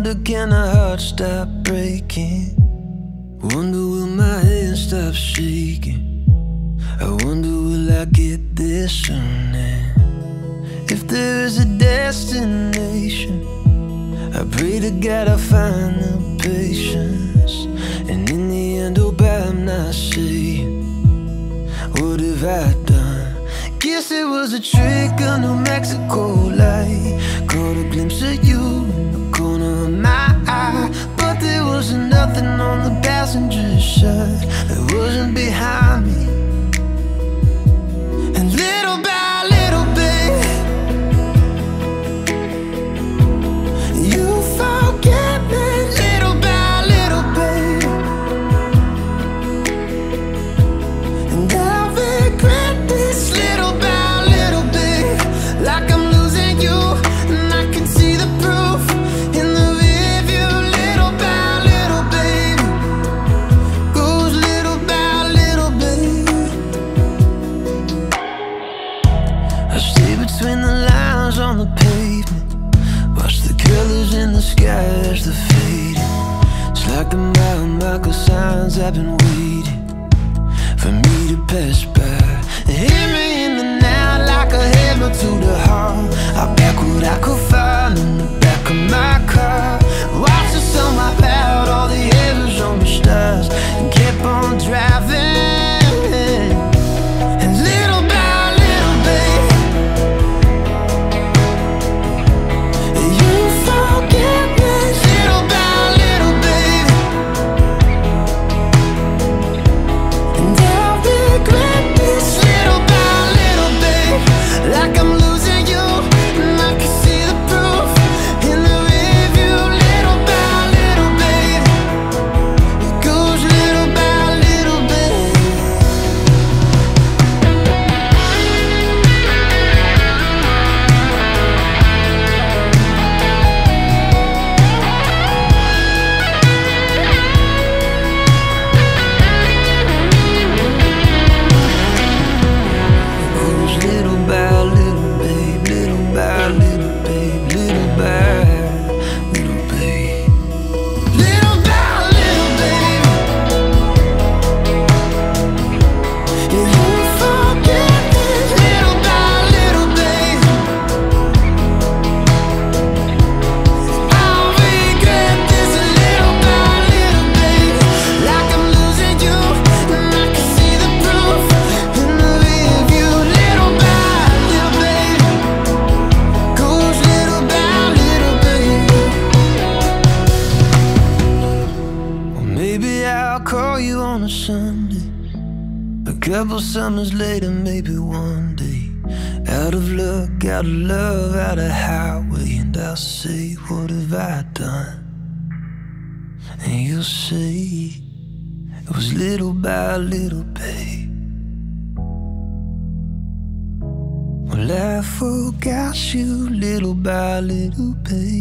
Wonder can a heart stop breaking? Wonder will my hands stop shaking? I wonder will I get there soon? If there is a destination, I pray to God I find the patience. And in the end, hope I'm not saying, What have I done? Guess it was a trick, a New Mexico light. Caught a glimpse of you as they're fading. It's like the mile marker signs I've been waiting for me to pass by. Hit me in the now like a hammer to the heart. I couple summers later, maybe one day. Out of luck, out of love, out of highway. And I'll say, What have I done? And you'll say, It was little by little, babe. Well, I forgot you little by little, baby.